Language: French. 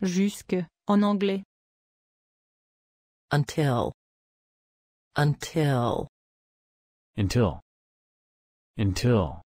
Jusque, en anglais. until, until, until, until,